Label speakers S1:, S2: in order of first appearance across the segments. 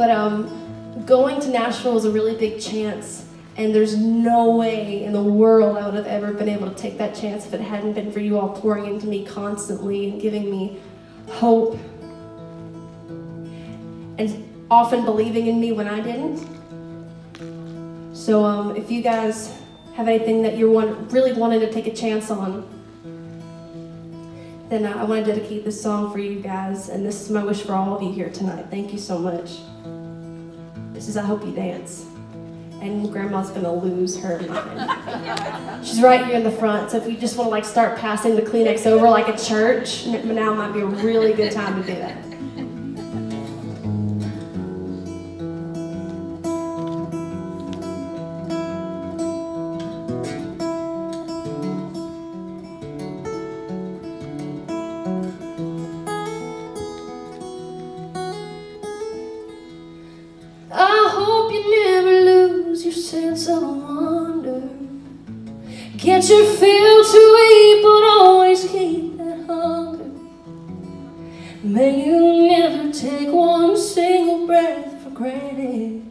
S1: But um, going to Nashville was a really big chance, and there's no way in the world I would have ever been able to take that chance if it hadn't been for you all pouring into me constantly and giving me hope and often believing in me when I didn't. So um, if you guys have anything that you're want, really wanted to take a chance on, then I want to dedicate this song for you guys, and this is my wish for all of you here tonight. Thank you so much. This is I Hope You Dance. And Grandma's gonna lose her mind. She's right here in the front, so if you just want to like start passing the Kleenex over like a church, now might be a really good time to do that. Sense of wonder. Get your fill to eat, but always keep that hunger. May you never take one single breath for granted.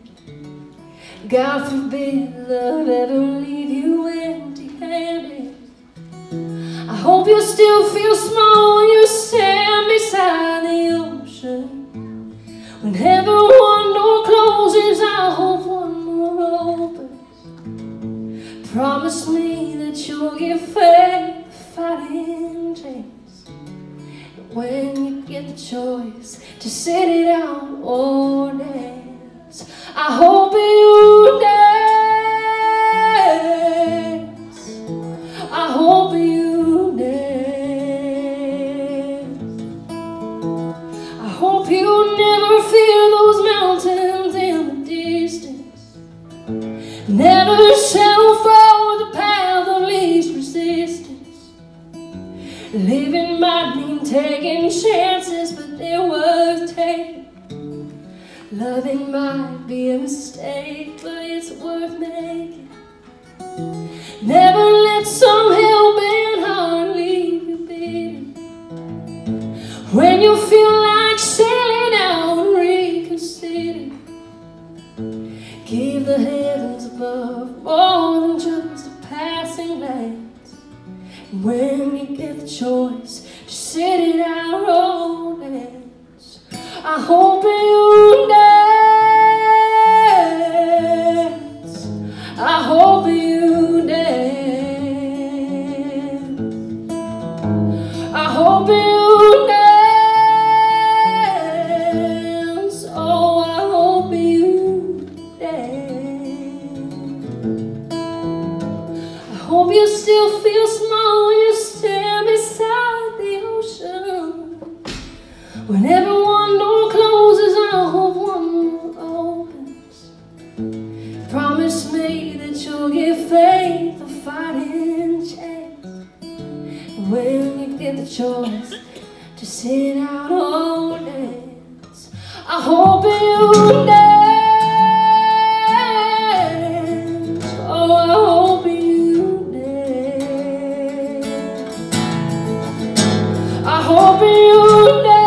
S1: God forbid love ever leave you empty-handed. I hope you still feel small Promise me that you'll give faith fighting chance. When you get the choice to sit it out or dance, I hope you dance. I hope you dance. I hope you never fear Loving might be a mistake, but it's worth making. Never let some hell-bent heart leave you beating. When you feel like sailing out and reconsider, give the heavens above more than just a passing glance. When you get the choice sit it out romance, I hope you Oh, I hope you dance. I hope you still feel small. When you stand beside the ocean whenever one door closes, I hope one more opens. Promise me that you'll give faith when you get the choice to sit out all day. I hope you dance. Oh, I hope you dance. I hope you dance.